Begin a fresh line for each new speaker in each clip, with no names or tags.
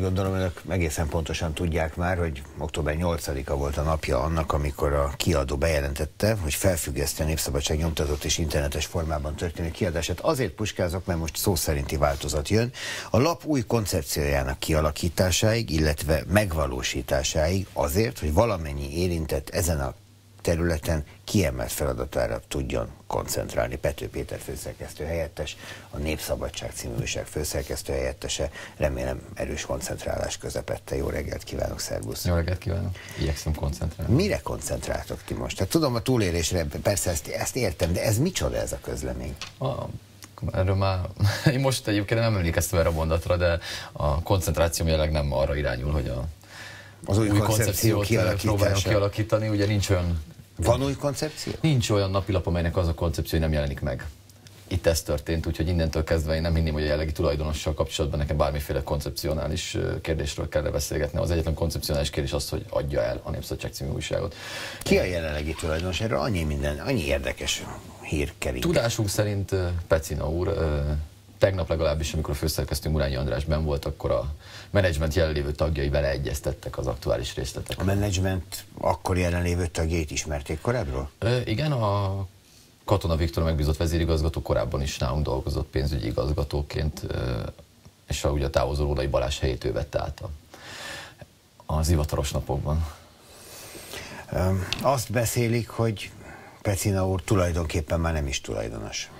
gondolom, önök egészen pontosan tudják már, hogy október 8-a volt a napja annak, amikor a kiadó bejelentette, hogy felfüggeszti a Népszabadság nyomtatott és internetes formában történő kiadását. Azért puskázok, mert most szó szerinti változat jön. A lap új koncepciójának kialakításáig, illetve megvalósításáig azért, hogy valamennyi érintett ezen a területen kiemelt feladatára tudjon koncentrálni. Pető Péter főszerkesztő helyettes, a Népszabadság című újság főszerkesztő helyettese. Remélem erős koncentrálás közepette. Jó reggelt kívánok, szervusz!
Jó reggelt kívánok! Igyekszem koncentrálni.
Mire koncentráltok ti most? Tehát tudom a túlélésre, persze ezt, ezt értem, de ez micsoda ez a közlemény? A,
erről már, én most egyébként nem emlékeztem erre a mondatra, de a koncentráció jelenleg nem arra irányul, hogy a
az új, új koncepció
próbáljon kialakítani, ugye nincs olyan
van új koncepció?
Nincs olyan napilap, amelynek az a koncepció nem jelenik meg. Itt ez történt, úgyhogy innentől kezdve én nem hinném, hogy a jellegi tulajdonossal kapcsolatban nekem bármiféle koncepcionális kérdésről kell beszélgetni. Az egyetlen koncepcionális kérdés az, hogy adja el a Népszabadság című újságot.
Ki a jelenlegi tulajdonos? Erről annyi minden, annyi érdekes hír kering.
Tudásunk szerint Pecina úr tegnap legalábbis, amikor a főszerkesztő Murányi András ben volt, akkor a menedzsment jelenlévő tagjai vele egyeztettek az aktuális részletek.
A menedzsment akkor jelenlévő tagjait ismerték korábbról?
E, igen, a Katona Viktor megbízott vezérigazgató korábban is nálunk dolgozott pénzügyi igazgatóként, és a, ugye a távozó Ródai Balázs helyét ő vette át a, az hivatalos napokban.
Azt beszélik, hogy Pecina úr tulajdonképpen már nem is tulajdonos.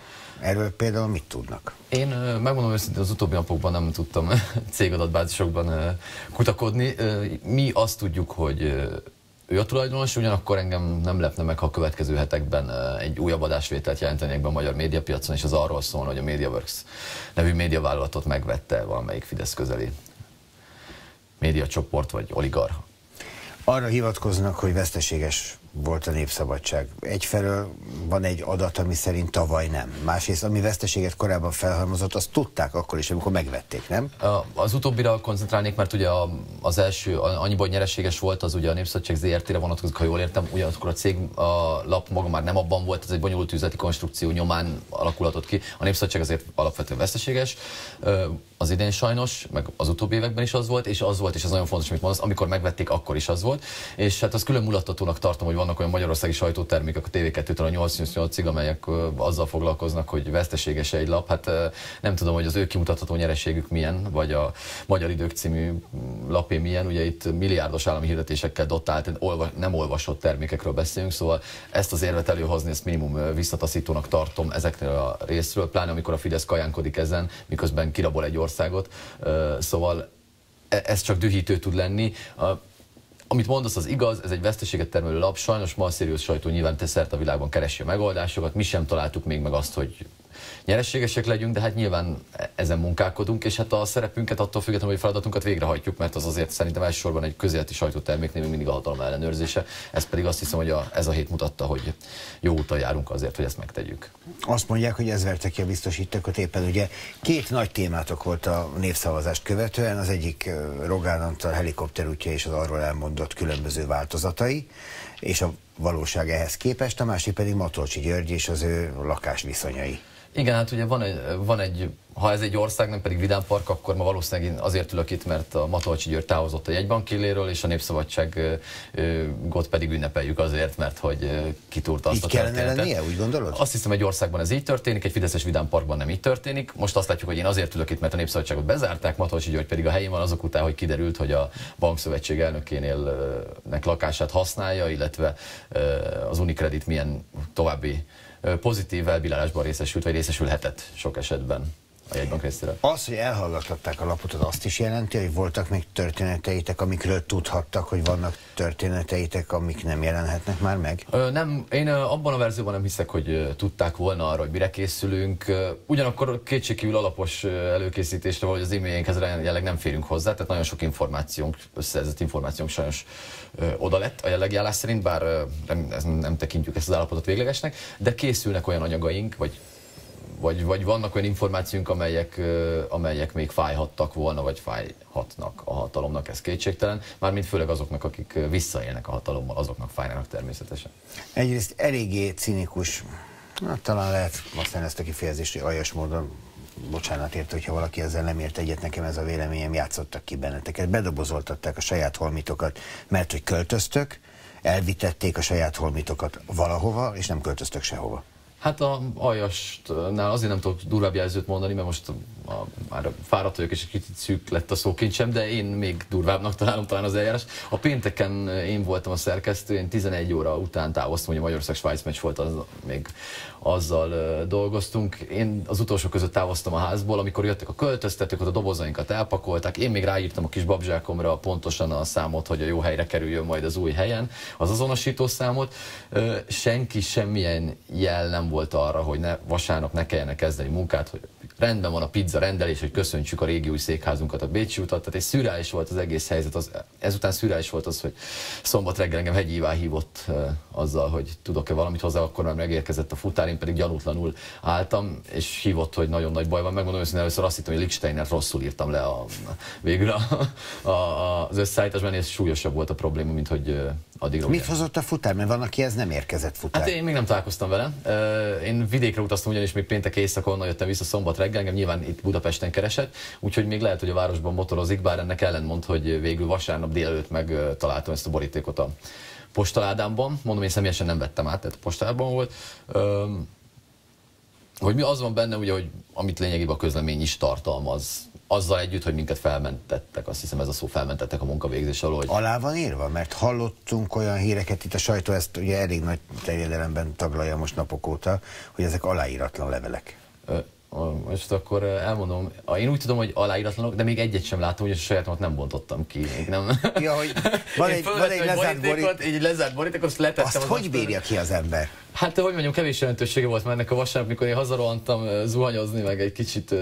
Erről például mit tudnak?
Én megmondom őszintén, az utóbbi napokban nem tudtam cégadatbázisokban kutakodni. Mi azt tudjuk, hogy ő a tulajdonos, ugyanakkor engem nem lepne meg, ha a következő hetekben egy újabb adásvételt jelentenék be a magyar médiapiacon, és az arról szól, hogy a MediaWorks nevű médiavállalatot megvette valamelyik Fidesz közeli médiacsoport vagy oligarha.
Arra hivatkoznak, hogy veszteséges volt a népszabadság. Egyfelől van egy adat, ami szerint tavaly nem. Másrészt, ami veszteséget korábban felhalmozott, azt tudták akkor is, amikor megvették, nem?
Az utóbbira koncentrálnék, mert ugye az első, annyiból nyereséges volt, az ugye a Népszabadság ZRT-re vonatkozik, ha jól értem, ugyanakkor a cég a lap maga már nem abban volt, ez egy bonyolult üzleti konstrukció nyomán alakulhatott ki. A Népszabadság azért alapvetően veszteséges, az idén sajnos, meg az utóbbi években is az volt, és az volt, és ez nagyon fontos, amit mondasz, amikor megvették, akkor is az volt. És hát az külön mulattatónak tartom, hogy vannak olyan magyarországi sajtótermékek a TV2-től a 888-ig, amelyek azzal foglalkoznak, hogy veszteséges egy lap. Hát nem tudom, hogy az ő kimutatható nyereségük milyen, vagy a Magyar Idők című lapé milyen. Ugye itt milliárdos állami hirdetésekkel dotált, nem olvasott termékekről beszélünk, szóval ezt az érvet előhozni, ezt minimum visszataszítónak tartom ezeknél a részről, pláne amikor a Fidesz kajánkodik ezen, miközben kirabol egy országot. Szóval e, ez csak dühítő tud lenni amit mondasz, az igaz, ez egy veszteséget termelő lap, sajnos ma a sajtó nyilván teszert a világban keresi a megoldásokat, mi sem találtuk még meg azt, hogy nyereségesek legyünk, de hát nyilván ezen munkálkodunk, és hát a szerepünket attól függetlenül, hogy feladatunkat végrehajtjuk, mert az azért szerintem elsősorban egy közéleti sajtóterméknél mindig a hatalom ellenőrzése. Ez pedig azt hiszem, hogy a, ez a hét mutatta, hogy jó úton járunk azért, hogy ezt megtegyük.
Azt mondják, hogy ez verte ki a biztosítékot éppen ugye két nagy témátok volt a névszavazást követően, az egyik Rogán Antal helikopterútja és az arról elmondott különböző változatai, és a valóság ehhez képest, a másik pedig Matolcsi György és az ő lakásviszonyai.
Igen, hát ugye van egy, van egy, ha ez egy ország, nem pedig vidámpark, akkor ma valószínűleg én azért ülök itt, mert a Matolcsi György távozott a jegybankéléről, és a Népszabadságot pedig ünnepeljük azért, mert hogy kitúrta azt
így a történetet. Lennie, úgy gondolod?
Azt hiszem, egy országban ez így történik, egy Fideszes vidámparkban nem így történik. Most azt látjuk, hogy én azért ülök itt, mert a Népszabadságot bezárták, Matolcsi György pedig a helyén van azok után, hogy kiderült, hogy a Bankszövetség elnökénél nek lakását használja, illetve az Unicredit milyen további pozitív elbírálásban részesült, vagy részesülhetett sok esetben a jegybank részéről.
Az, hogy elhallgatották a lapot, az azt is jelenti, hogy voltak még történeteitek, amikről tudhattak, hogy vannak történeteitek, amik nem jelenhetnek már meg?
Ö, nem, én abban a verzióban nem hiszek, hogy tudták volna arra, hogy mire készülünk. Ugyanakkor kétségkívül alapos előkészítésre, vagy az e-mailjénkhez jelenleg nem férünk hozzá, tehát nagyon sok információnk, összeezett információnk sajnos ö, oda lett a jellegi állás szerint, bár nem, nem tekintjük ezt az állapotot véglegesnek, de készülnek olyan anyagaink, vagy vagy, vagy vannak olyan információink, amelyek, amelyek még fájhattak volna, vagy fájhatnak a hatalomnak, ez kétségtelen. Mármint főleg azoknak, akik visszaélnek a hatalommal, azoknak fájnának természetesen.
Egyrészt eléggé cinikus, hát talán lehet használni ezt a kifejezést, hogy aljas módon bocsánat ért, hogyha valaki ezzel nem ért egyet, nekem ez a véleményem, játszottak ki benneteket, bedobozoltatták a saját holmitokat, mert hogy költöztök, elvitették a saját holmitokat valahova, és nem költöztök sehova.
Hát a Ajastnál azért nem tudok durvább jelzőt mondani, mert most a, már fáradt vagyok, és egy kicsit szűk lett a szókincsem, de én még durvábbnak találom talán az eljárás. A pénteken én voltam a szerkesztő, én 11 óra után távoztam, hogy a Magyarország-Svájc meccs volt, az még azzal dolgoztunk. Én az utolsó között távoztam a házból, amikor jöttek a költöztetők, ott a dobozainkat elpakolták. Én még ráírtam a kis babzsákomra pontosan a számot, hogy a jó helyre kerüljön majd az új helyen, az azonosító számot. Senki semmilyen jel nem volt arra, hogy ne, vasárnap ne kellene kezdeni munkát, hogy rendben van a pizza rendelés, hogy köszöntsük a régi új székházunkat, a Bécsi utat, tehát egy szürreális volt az egész helyzet, az, ezután szürreális volt az, hogy szombat reggel engem Hegyi Iván hívott uh, azzal, hogy tudok-e valamit hozzá, akkor már megérkezett a futár, én pedig gyanútlanul álltam, és hívott, hogy nagyon nagy baj van. Megmondom őszintén, először azt hittem, hogy Lichsteiner rosszul írtam le a, végül a, a, az összeállításban, és súlyosabb volt a probléma, mint hogy addig.
Mit hozott a futár? Mert van, aki ez nem érkezett futár.
Hát én még nem találkoztam vele. Én vidékre utaztam, ugyanis még péntek éjszaka onnan jöttem vissza szombat reggel, engem nyilván itt Budapesten keresett, úgyhogy még lehet, hogy a városban motorozik, bár ennek ellentmond, hogy végül vasárnap délelőtt megtaláltam ezt a borítékot a postaládámban. Mondom, én személyesen nem vettem át, tehát a postában volt. Hogy mi az van benne, ugye, hogy amit lényegében a közlemény is tartalmaz, azzal együtt, hogy minket felmentettek, azt hiszem ez a szó felmentettek a munkavégzés alól. Hogy...
Alá van írva? Mert hallottunk olyan híreket, itt a sajtó ezt ugye elég nagy terjedelemben taglalja most napok óta, hogy ezek aláíratlan levelek.
Most akkor elmondom, én úgy tudom, hogy aláíratlanok, de még egyet sem látom, hogy a sajátomat nem bontottam ki. Még nem.
Ja, hogy van egy, van egy lezárt
borítékot, egy lezárt borítékot, azt letettem.
Azt az hogy bírja ki az ember?
Hát, hogy mondjam, kevés jelentősége volt már ennek a vasárnap, mikor én hazarohantam zuhanyozni, meg egy kicsit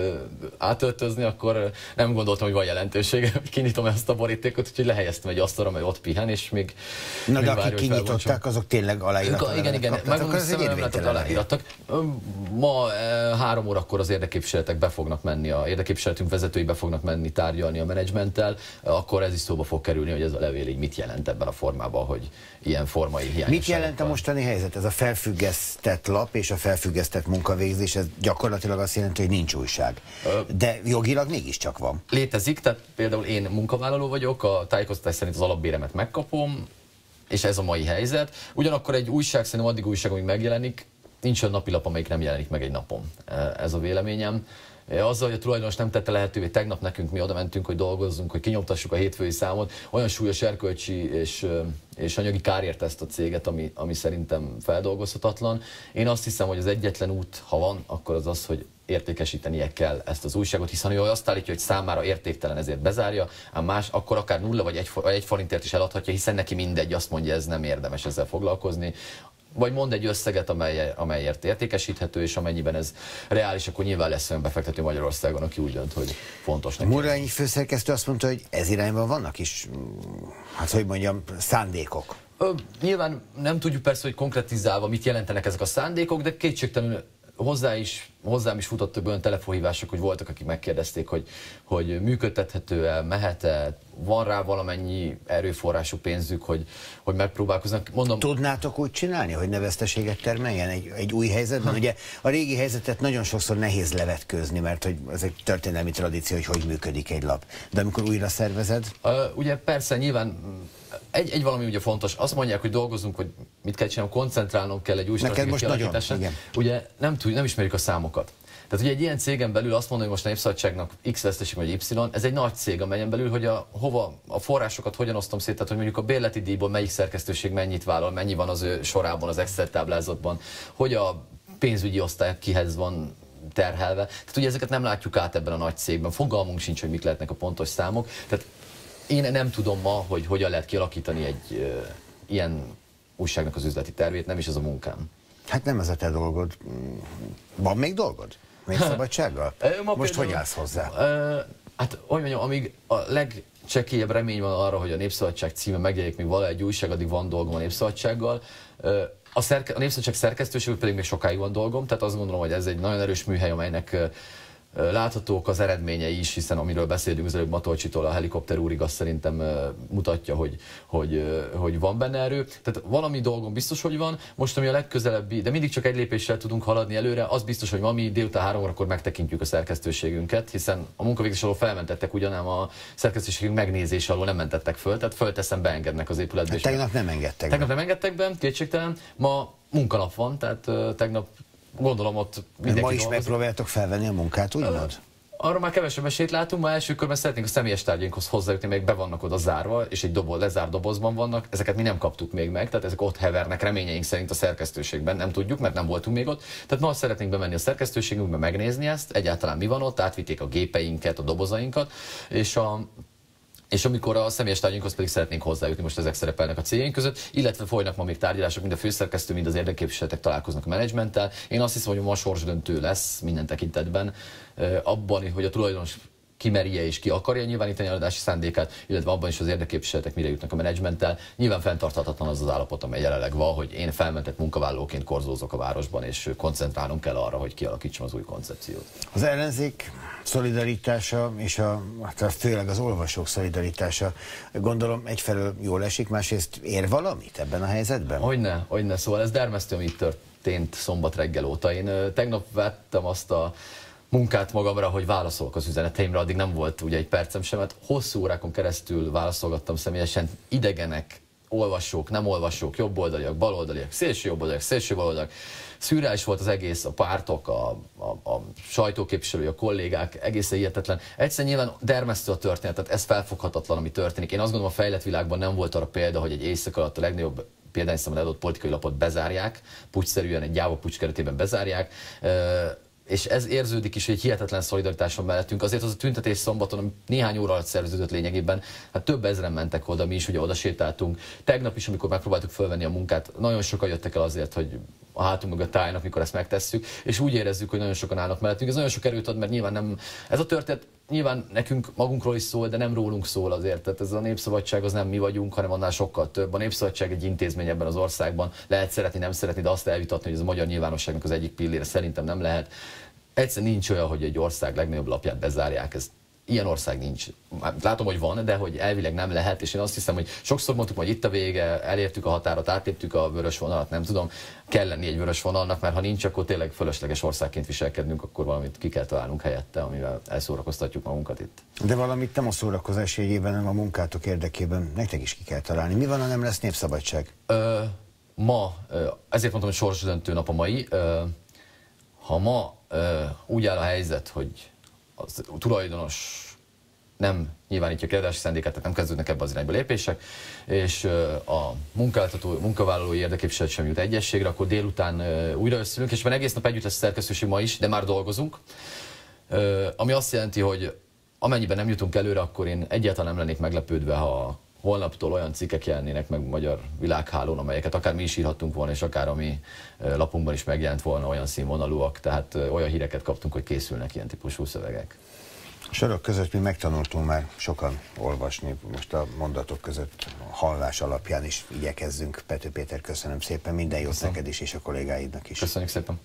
átöltözni, akkor nem gondoltam, hogy van jelentősége, kinyitom ezt a borítékot, úgyhogy lehelyeztem egy asztalra, mely ott pihen, és még.
Na, de akik kinyitották, azok tényleg aláírattak.
Igen, igen, megmondom, hogy nem lehetett aláírattak. Ma három órakor az érdekképviseletek be fognak menni, a érdekképviseletünk vezetői be fognak menni tárgyalni a menedzsmenttel, akkor ez is szóba fog kerülni, hogy ez a levél így mit jelent ebben a formában, hogy ilyen formai hiányosságok.
Mit jelent a mostani helyzet? Ez a felfüggesztett lap és a felfüggesztett munkavégzés, ez gyakorlatilag azt jelenti, hogy nincs újság. De jogilag mégiscsak van.
Létezik, tehát például én munkavállaló vagyok, a tájékoztatás szerint az alapbéremet megkapom, és ez a mai helyzet. Ugyanakkor egy újság szerintem addig újság, amíg megjelenik, nincs olyan napilap, amelyik nem jelenik meg egy napon. Ez a véleményem. Azzal, hogy a tulajdonos nem tette lehetővé, tegnap nekünk mi oda mentünk, hogy dolgozzunk, hogy kinyomtassuk a hétfői számot, olyan súlyos erkölcsi és, és anyagi kárért ezt a céget, ami, ami szerintem feldolgozhatatlan. Én azt hiszem, hogy az egyetlen út, ha van, akkor az az, hogy értékesítenie kell ezt az újságot, hiszen ő azt állítja, hogy számára értéktelen, ezért bezárja, ám más, akkor akár nulla vagy egy, egy forintért is eladhatja, hiszen neki mindegy, azt mondja, ez nem érdemes ezzel foglalkozni vagy mond egy összeget, amely, amelyért értékesíthető, és amennyiben ez reális, akkor nyilván lesz olyan befektető Magyarországon, aki úgy dönt, hogy fontos neki.
Murányi főszerkesztő azt mondta, hogy ez irányban vannak is, hát hogy mondjam, szándékok.
Ö, nyilván nem tudjuk persze, hogy konkretizálva mit jelentenek ezek a szándékok, de kétségtelenül hozzá is, hozzám is futott több olyan telefonhívások, hogy voltak, akik megkérdezték, hogy, hogy működtethető-e, mehet-e, van rá valamennyi erőforrású pénzük, hogy, hogy megpróbálkoznak.
Mondom, Tudnátok úgy csinálni, hogy ne veszteséget termeljen egy, egy új helyzetben? Ha. Ugye a régi helyzetet nagyon sokszor nehéz levetkőzni, mert hogy ez egy történelmi tradíció, hogy hogy működik egy lap. De amikor újra szervezed?
Uh, ugye persze, nyilván egy, egy valami ugye fontos, azt mondják, hogy dolgozunk, hogy mit kell csinálni, koncentrálnunk kell egy új
nagyon, igen.
Ugye nem, tud, nem ismerjük a számokat. Tehát ugye egy ilyen cégen belül azt mondani, hogy most a népszabadságnak X veszteség vagy Y, ez egy nagy cég, amelyen belül, hogy a, hova a forrásokat hogyan osztom szét, tehát hogy mondjuk a bérleti díjból melyik szerkesztőség mennyit vállal, mennyi van az ő sorában, az Excel táblázatban, hogy a pénzügyi osztály kihez van terhelve. Tehát ugye ezeket nem látjuk át ebben a nagy cégben, fogalmunk sincs, hogy mik lehetnek a pontos számok. Tehát én nem tudom ma, hogy hogyan lehet kialakítani egy uh, ilyen újságnak az üzleti tervét, nem is ez a munkám.
Hát nem ez a te dolgod. Van még dolgod? Még szabadsággal? Ma Most például, hogy állsz hozzá? Uh,
hát, hogy mondjam, amíg a legcsekélyebb remény van arra, hogy a Népszabadság címe megjelenik még vala egy újság, addig van dolgom a Népszabadsággal. A, szerke- a Népszabadság szerkesztőség pedig még sokáig van dolgom, tehát azt gondolom, hogy ez egy nagyon erős műhely, amelynek Láthatók az eredményei is, hiszen amiről beszélünk az előbb Matolcsitól a helikopter úrig, azt szerintem mutatja, hogy, hogy, hogy van benne erő. Tehát valami dolgon biztos, hogy van. Most, ami a legközelebbi, de mindig csak egy lépéssel tudunk haladni előre, az biztos, hogy ma mi délután három órakor megtekintjük a szerkesztőségünket, hiszen a munkavégzés alól felmentettek ugyanám a szerkesztőségünk megnézése alól nem mentettek föl, tehát fölteszem beengednek az épületbe. Hát
tegnap nem engedtek.
Tegnap nem engedtek be, kétségtelen. Ma munkanap van, tehát tegnap gondolom ott
mindenki Ma is dolgozik. megpróbáljátok felvenni a munkát, úgymond?
Arra már kevesebb esélyt látunk, ma első körben szeretnénk a személyes tárgyainkhoz hozzájutni, még be vannak oda zárva, és egy doboz, lezárt dobozban vannak, ezeket mi nem kaptuk még meg, tehát ezek ott hevernek reményeink szerint a szerkesztőségben, nem tudjuk, mert nem voltunk még ott. Tehát ma szeretnénk bemenni a szerkesztőségünkbe, megnézni ezt, egyáltalán mi van ott, átvitték a gépeinket, a dobozainkat, és a és amikor a személyes tárgyunkhoz pedig szeretnénk hozzájutni, most ezek szerepelnek a céljaink között, illetve folynak ma még tárgyalások, mind a főszerkesztő, mind az érdekképviseletek találkoznak a menedzsmenttel. Én azt hiszem, hogy ma sorsdöntő lesz minden tekintetben, abban, hogy a tulajdonos kimerje és ki akarja nyilvánítani a adási szándékát, illetve abban is az érdekképviseletek mire jutnak a menedzsmenttel. Nyilván fenntarthatatlan az az állapot, amely jelenleg van, hogy én felmentett munkavállalóként korzózok a városban, és koncentrálnom kell arra, hogy kialakítsam az új koncepciót.
Az ellenzék szolidaritása és a, hát főleg az olvasók szolidaritása gondolom egyfelől jól esik, másrészt ér valamit ebben a helyzetben?
Hogyne, hogyne, szóval ez dermesztő, ami történt szombat reggel óta. Én tegnap vettem azt a munkát magamra, hogy válaszolok az üzeneteimre, addig nem volt ugye egy percem sem, mert hosszú órákon keresztül válaszolgattam személyesen idegenek, olvasók, nem olvasók, jobboldaliak, baloldaliak, szélső jobboldaliak, szélső baloldaliak. Szürreális volt az egész, a pártok, a, a, a sajtóképviselői, a kollégák, egészen hihetetlen. Egyszerűen nyilván dermesztő a történet, tehát ez felfoghatatlan, ami történik. Én azt gondolom, a fejlett világban nem volt arra példa, hogy egy éjszaka alatt a legnagyobb példányszámon adott politikai lapot bezárják, pucsszerűen egy gyáva pucs keretében bezárják és ez érződik is, hogy egy hihetetlen szolidaritáson mellettünk. Azért az a tüntetés szombaton, néhány óra alatt szerveződött lényegében, hát több ezeren mentek oda, mi is ugye oda sétáltunk. Tegnap is, amikor megpróbáltuk fölvenni a munkát, nagyon sokan jöttek el azért, hogy a hátunk mögött állnak, mikor ezt megtesszük, és úgy érezzük, hogy nagyon sokan állnak mellettünk. Ez nagyon sok erőt ad, mert nyilván nem, ez a történet nyilván nekünk magunkról is szól, de nem rólunk szól azért. Tehát ez a népszabadság az nem mi vagyunk, hanem annál sokkal több. A népszabadság egy intézmény ebben az országban. Lehet szeretni, nem szeretni, de azt elvitatni, hogy ez a magyar nyilvánosságnak az egyik pillére szerintem nem lehet. Egyszerűen nincs olyan, hogy egy ország legnagyobb lapját bezárják. Ez ilyen ország nincs. Látom, hogy van, de hogy elvileg nem lehet, és én azt hiszem, hogy sokszor mondtuk, hogy itt a vége, elértük a határat, átléptük a vörös vonalat, nem tudom, kell lenni egy vörös vonalnak, mert ha nincs, akkor tényleg fölösleges országként viselkednünk, akkor valamit ki kell találnunk helyette, amivel elszórakoztatjuk magunkat itt.
De valamit nem a szórakozás jegyében, hanem a munkátok érdekében nektek is ki kell találni. Mi van, ha nem lesz népszabadság? Ö,
ma, ezért mondtam, hogy sorsdöntő nap a mai. Ö, ha ma ö, úgy áll a helyzet, hogy az tulajdonos nem nyilvánítja kiadási szándékát, tehát nem kezdődnek ebbe az irányba lépések, és a munkáltató, munkavállalói érdeképviselet sem jut egyességre, akkor délután újra összülünk, és már egész nap együtt lesz a szerkesztőség ma is, de már dolgozunk, ami azt jelenti, hogy amennyiben nem jutunk előre, akkor én egyáltalán nem lennék meglepődve, ha holnaptól olyan cikkek jelennének meg magyar világhálón, amelyeket akár mi is írhattunk volna, és akár a mi lapunkban is megjelent volna olyan színvonalúak, tehát olyan híreket kaptunk, hogy készülnek ilyen típusú szövegek.
Sorok között mi megtanultunk már sokan olvasni, most a mondatok között a hallás alapján is igyekezzünk. Pető Péter, köszönöm szépen, minden jót neked is, és a kollégáidnak is.
Köszönjük szépen.